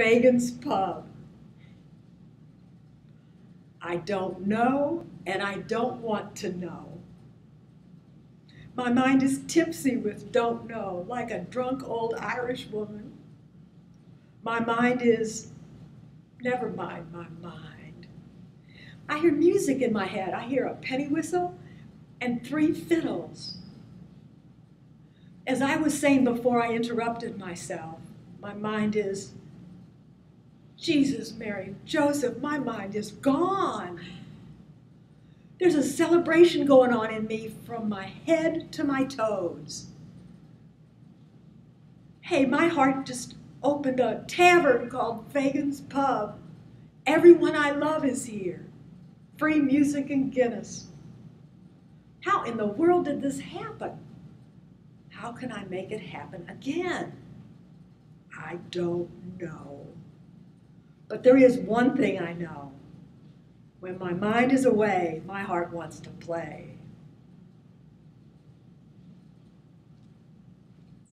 Feagan's Pub. I don't know, and I don't want to know. My mind is tipsy with don't know, like a drunk old Irish woman. My mind is, never mind my mind. I hear music in my head. I hear a penny whistle and three fiddles. As I was saying before I interrupted myself, my mind is, Jesus, Mary, Joseph, my mind is gone. There's a celebration going on in me from my head to my toes. Hey, my heart just opened a tavern called Feagan's Pub. Everyone I love is here. Free music and Guinness. How in the world did this happen? How can I make it happen again? I don't know. But there is one thing I know. When my mind is away, my heart wants to play.